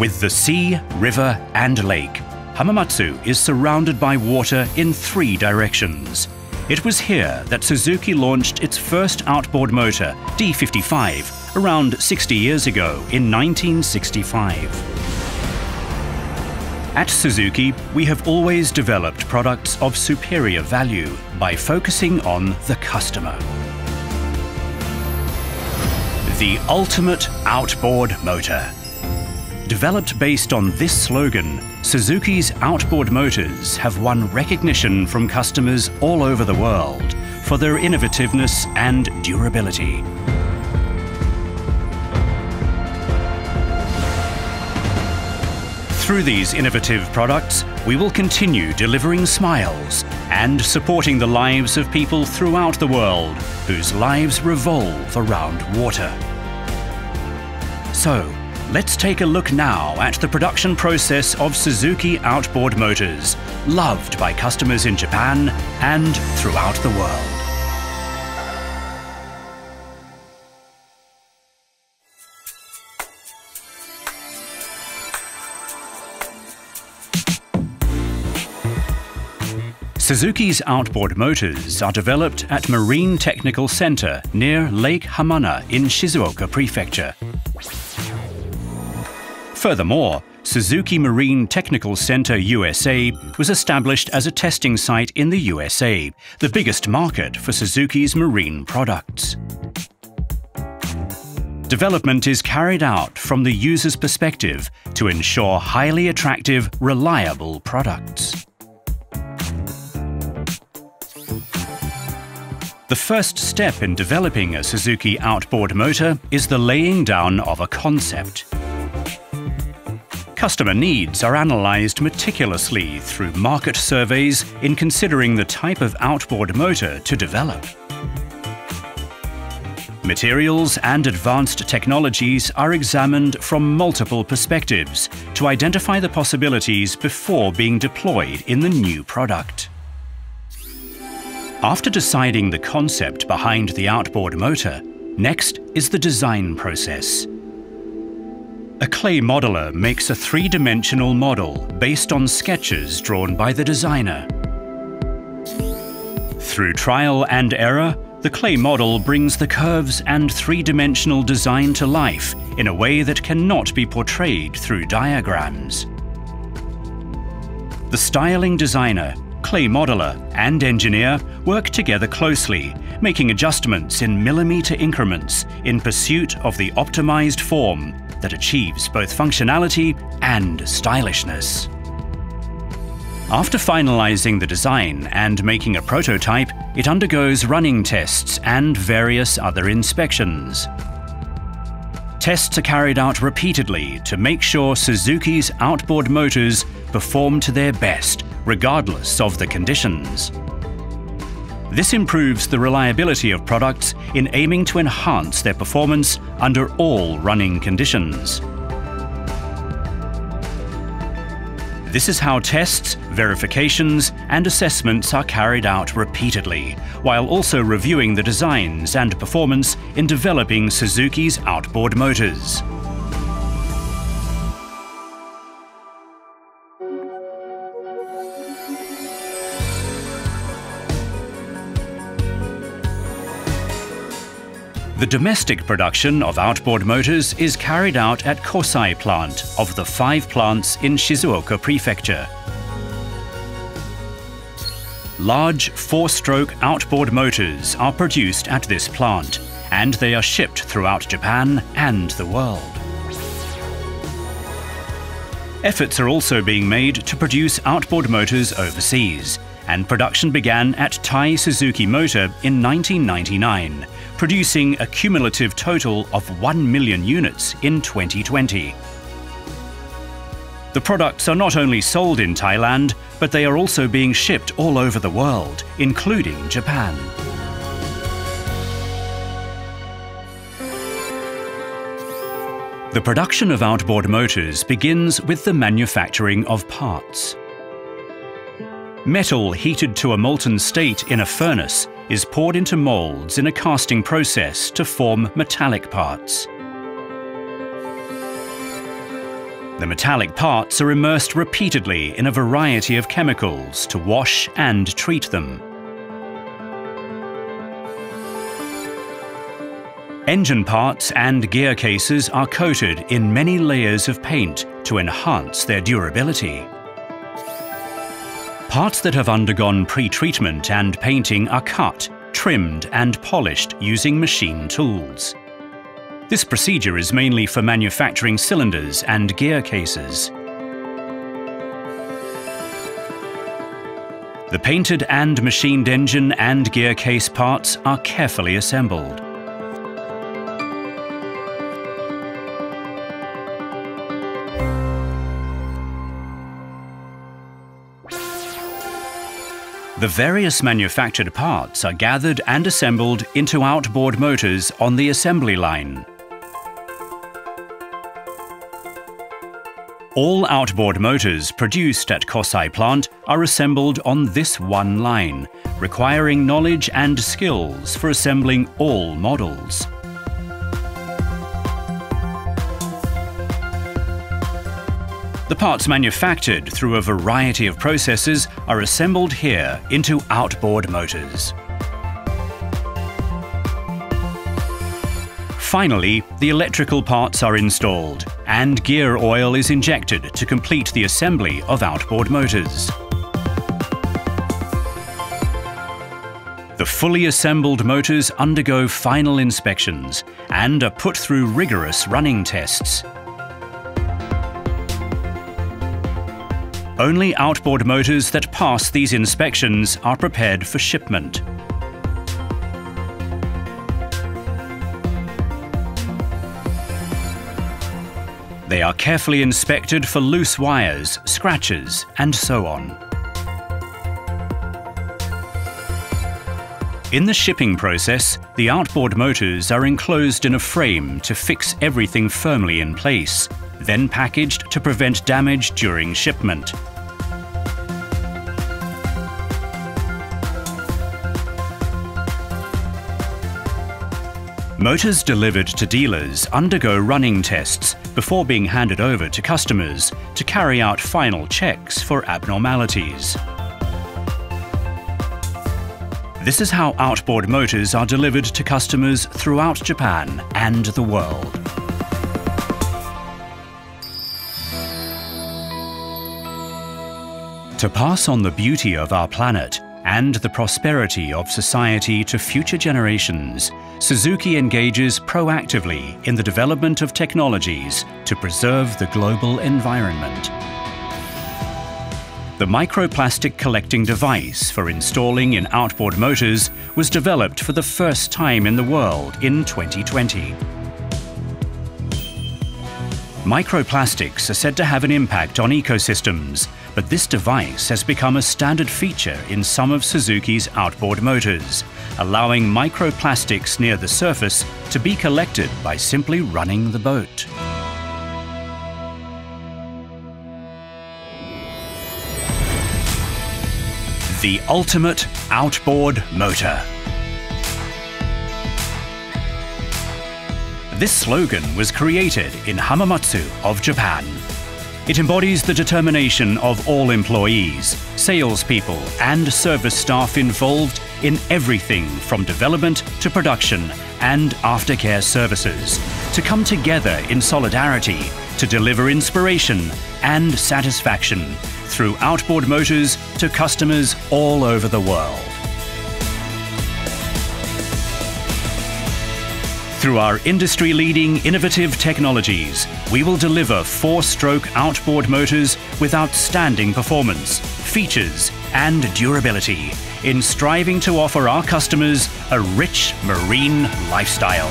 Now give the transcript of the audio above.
With the sea, river and lake, Hamamatsu is surrounded by water in three directions. It was here that Suzuki launched its first outboard motor, D55, around 60 years ago in 1965. At Suzuki, we have always developed products of superior value by focusing on the customer. The ultimate outboard motor. Developed based on this slogan, Suzuki's outboard motors have won recognition from customers all over the world for their innovativeness and durability. Through these innovative products, we will continue delivering smiles and supporting the lives of people throughout the world whose lives revolve around water. So, let's take a look now at the production process of Suzuki outboard motors, loved by customers in Japan and throughout the world. Suzuki's outboard motors are developed at Marine Technical Center near Lake Hamana in Shizuoka Prefecture. Furthermore, Suzuki Marine Technical Center USA was established as a testing site in the USA, the biggest market for Suzuki's marine products. Development is carried out from the user's perspective to ensure highly attractive, reliable products. The first step in developing a Suzuki outboard motor is the laying down of a concept. Customer needs are analysed meticulously through market surveys in considering the type of outboard motor to develop. Materials and advanced technologies are examined from multiple perspectives to identify the possibilities before being deployed in the new product. After deciding the concept behind the outboard motor, next is the design process. A clay modeler makes a three-dimensional model based on sketches drawn by the designer. Through trial and error, the clay model brings the curves and three-dimensional design to life in a way that cannot be portrayed through diagrams. The styling designer clay modeler and engineer work together closely, making adjustments in millimeter increments in pursuit of the optimized form that achieves both functionality and stylishness. After finalizing the design and making a prototype, it undergoes running tests and various other inspections. Tests are carried out repeatedly to make sure Suzuki's outboard motors perform to their best regardless of the conditions. This improves the reliability of products in aiming to enhance their performance under all running conditions. This is how tests, verifications and assessments are carried out repeatedly, while also reviewing the designs and performance in developing Suzuki's outboard motors. The domestic production of outboard motors is carried out at Kosai plant of the five plants in Shizuoka Prefecture. Large four-stroke outboard motors are produced at this plant and they are shipped throughout Japan and the world. Efforts are also being made to produce outboard motors overseas, and production began at Thai Suzuki Motor in 1999, producing a cumulative total of 1 million units in 2020. The products are not only sold in Thailand, but they are also being shipped all over the world, including Japan. The production of outboard motors begins with the manufacturing of parts. Metal heated to a molten state in a furnace is poured into molds in a casting process to form metallic parts. The metallic parts are immersed repeatedly in a variety of chemicals to wash and treat them. Engine parts and gear cases are coated in many layers of paint to enhance their durability. Parts that have undergone pre-treatment and painting are cut, trimmed and polished using machine tools. This procedure is mainly for manufacturing cylinders and gear cases. The painted and machined engine and gear case parts are carefully assembled. The various manufactured parts are gathered and assembled into outboard motors on the assembly line. All outboard motors produced at Kosai plant are assembled on this one line, requiring knowledge and skills for assembling all models. The parts manufactured through a variety of processes are assembled here into outboard motors. Finally, the electrical parts are installed and gear oil is injected to complete the assembly of outboard motors. The fully assembled motors undergo final inspections and are put through rigorous running tests. Only outboard motors that pass these inspections are prepared for shipment. They are carefully inspected for loose wires, scratches, and so on. In the shipping process, the outboard motors are enclosed in a frame to fix everything firmly in place, then packaged to prevent damage during shipment. Motors delivered to dealers undergo running tests before being handed over to customers to carry out final checks for abnormalities. This is how outboard motors are delivered to customers throughout Japan and the world. To pass on the beauty of our planet, and the prosperity of society to future generations, Suzuki engages proactively in the development of technologies to preserve the global environment. The microplastic collecting device for installing in outboard motors was developed for the first time in the world in 2020. Microplastics are said to have an impact on ecosystems but this device has become a standard feature in some of Suzuki's outboard motors, allowing microplastics near the surface to be collected by simply running the boat. The ultimate outboard motor. This slogan was created in Hamamatsu of Japan it embodies the determination of all employees, salespeople, and service staff involved in everything from development to production and aftercare services to come together in solidarity to deliver inspiration and satisfaction through outboard motors to customers all over the world. Through our industry leading innovative technologies, we will deliver four stroke outboard motors with outstanding performance, features, and durability in striving to offer our customers a rich marine lifestyle.